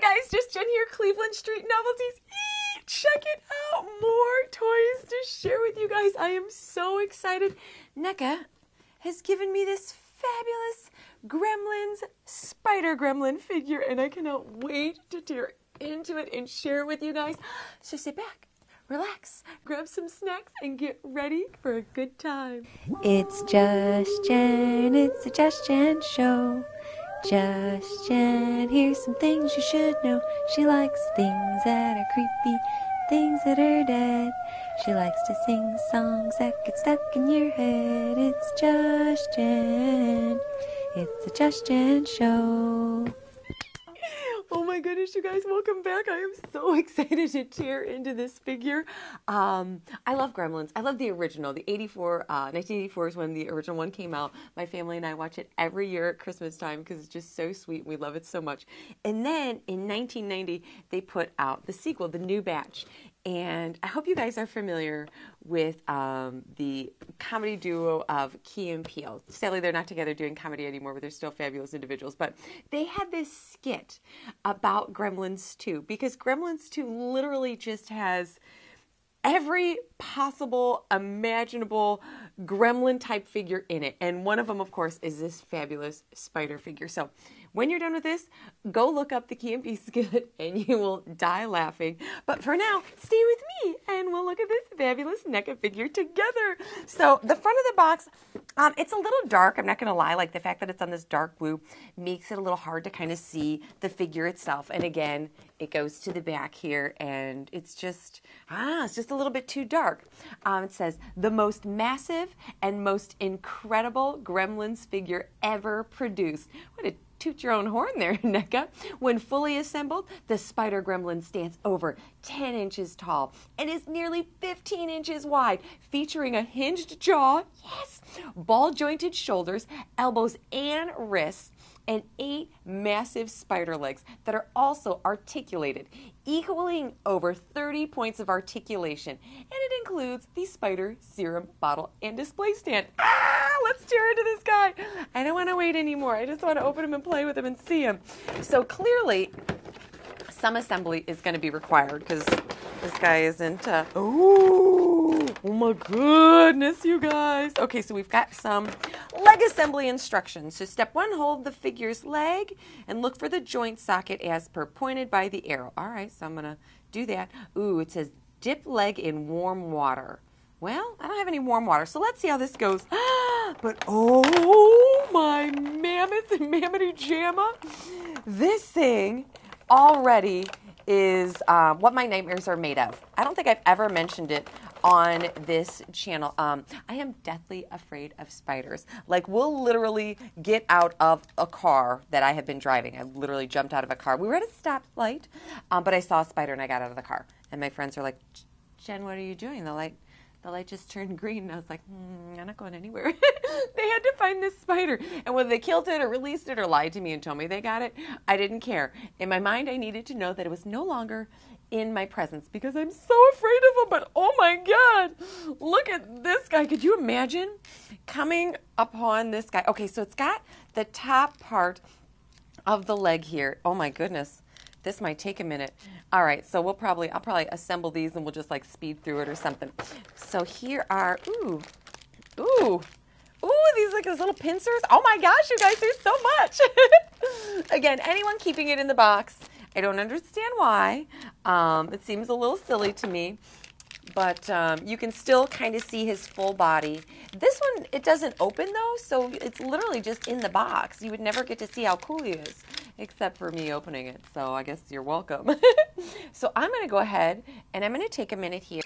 guys, just Jen here, Cleveland Street Novelties. Check it out, more toys to share with you guys. I am so excited. NECA has given me this fabulous Gremlins Spider Gremlin figure, and I cannot wait to tear into it and share it with you guys. So sit back, relax, grab some snacks, and get ready for a good time. It's Just Jen, it's a Just Jen show. Just Jen, here's some things you should know. She likes things that are creepy, things that are dead. She likes to sing songs that get stuck in your head. It's Just Jen, it's a Just Jen show. My goodness, you guys, welcome back. I am so excited to tear into this figure. Um, I love Gremlins. I love the original. The 84, uh, 1984 is when the original one came out. My family and I watch it every year at Christmas time because it's just so sweet. We love it so much. And then in 1990, they put out the sequel, the new batch. And I hope you guys are familiar with um, the comedy duo of Key and Peele. Sadly, they're not together doing comedy anymore, but they're still fabulous individuals. But they had this skit about Gremlins 2 because Gremlins 2 literally just has every possible imaginable gremlin type figure in it. And one of them, of course, is this fabulous spider figure. So when you're done with this, go look up the Key and Peele skit and you will die laughing. But for now, stay with me and we'll look at this fabulous NECA figure together. So the front of the box, um, it's a little dark. I'm not going to lie. Like the fact that it's on this dark blue makes it a little hard to kind of see the figure itself. And again, it goes to the back here and it's just, ah, it's just a little bit too dark. Um, it says, the most massive and most incredible Gremlins figure ever produced. What a toot your own horn there, NECA. When fully assembled, the Spider Gremlin stands over 10 inches tall and is nearly 15 inches wide, featuring a hinged jaw, yes, ball jointed shoulders, elbows, and wrists and eight massive spider legs that are also articulated, equaling over 30 points of articulation. And it includes the spider serum bottle and display stand. Ah, let's tear into this guy. I don't want to wait anymore. I just want to open him and play with him and see him. So clearly, some assembly is going to be required because this guy isn't. Uh, oh, oh my goodness, you guys. Okay, so we've got some leg assembly instructions. So step one, hold the figure's leg and look for the joint socket as per pointed by the arrow. All right, so I'm to do that. Ooh, it says dip leg in warm water. Well, I don't have any warm water, so let's see how this goes. but oh my mammoth and mammoty jamma, this thing already is uh, what my nightmares are made of. I don't think I've ever mentioned it on this channel. Um, I am deathly afraid of spiders. Like, we'll literally get out of a car that I have been driving. I literally jumped out of a car. We were at a stoplight, um, but I saw a spider and I got out of the car. And my friends are like, Jen, what are you doing? They're light the light just turned green and I was like, mm, I'm not going anywhere. they had to find this spider. And whether they killed it or released it or lied to me and told me they got it, I didn't care. In my mind, I needed to know that it was no longer in my presence because I'm so afraid of him. But oh my God, look at this guy. Could you imagine coming upon this guy? Okay, so it's got the top part of the leg here. Oh my goodness. This might take a minute. All right, so we'll probably, I'll probably assemble these and we'll just like speed through it or something. So here are, ooh, ooh, ooh, these like those little pincers. Oh my gosh, you guys, there's so much. Again, anyone keeping it in the box, I don't understand why. Um, it seems a little silly to me but um, you can still kind of see his full body. This one, it doesn't open though, so it's literally just in the box. You would never get to see how cool he is except for me opening it. So I guess you're welcome. so I'm going to go ahead and I'm going to take a minute here.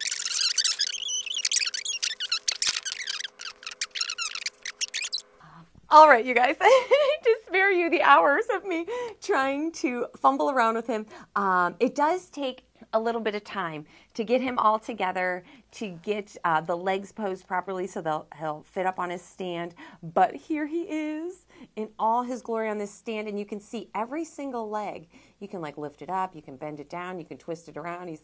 All right, you guys, to spare you the hours of me trying to fumble around with him, um, it does take a little bit of time to get him all together, to get uh, the legs posed properly so they'll he'll fit up on his stand. But here he is in all his glory on this stand, and you can see every single leg. You can like lift it up, you can bend it down, you can twist it around. He's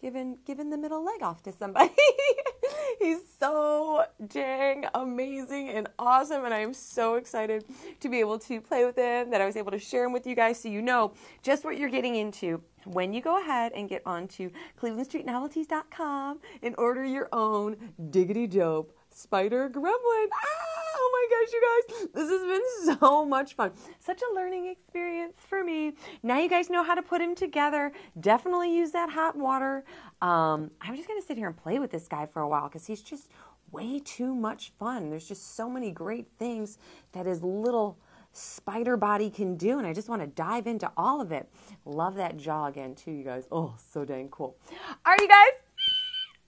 giving giving the middle leg off to somebody. He's so dang amazing and awesome, and I am so excited to be able to play with him, that I was able to share him with you guys so you know just what you're getting into when you go ahead and get onto clevelandstreetnovelties.com and order your own diggity dope spider gremlin. Ah! Oh my gosh, you guys, this has been so much fun. Such a learning experience for me. Now you guys know how to put him together. Definitely use that hot water. Um, I'm just going to sit here and play with this guy for a while because he's just way too much fun. There's just so many great things that his little spider body can do, and I just want to dive into all of it. Love that jaw again, too, you guys. Oh, so dang cool. All right, you guys,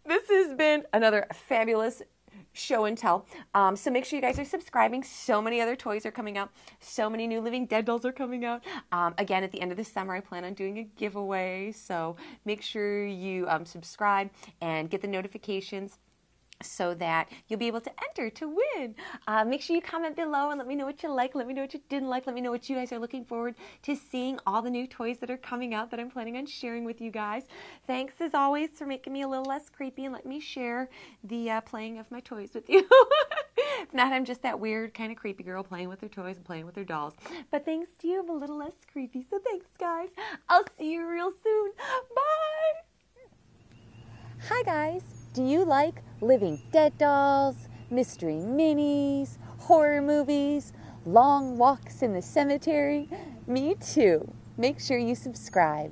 this has been another fabulous show and tell. Um, so make sure you guys are subscribing. So many other toys are coming out. So many new Living Dead dolls are coming out. Um, again, at the end of the summer, I plan on doing a giveaway. So make sure you um, subscribe and get the notifications so that you'll be able to enter to win. Uh, make sure you comment below and let me know what you like. Let me know what you didn't like. Let me know what you guys are looking forward to seeing all the new toys that are coming out that I'm planning on sharing with you guys. Thanks as always for making me a little less creepy and let me share the uh, playing of my toys with you. if not, I'm just that weird kind of creepy girl playing with her toys and playing with her dolls. But thanks to you, I'm a little less creepy. So thanks, guys. I'll see you real soon. Bye. Hi, guys. Do you like Living Dead dolls, mystery minis, horror movies, long walks in the cemetery? Me too. Make sure you subscribe.